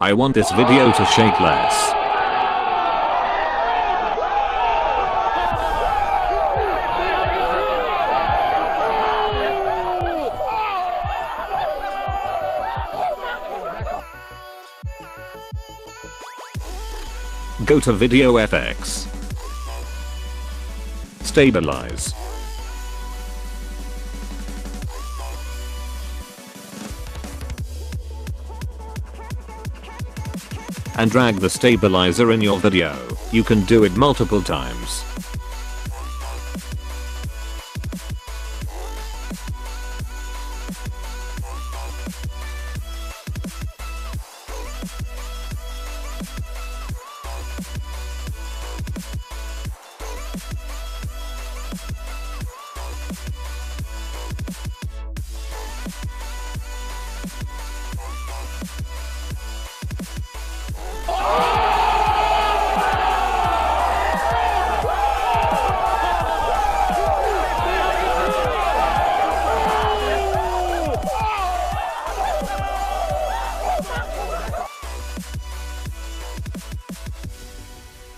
I want this video to shake less. Go to Video FX. Stabilize. And drag the stabilizer in your video. You can do it multiple times.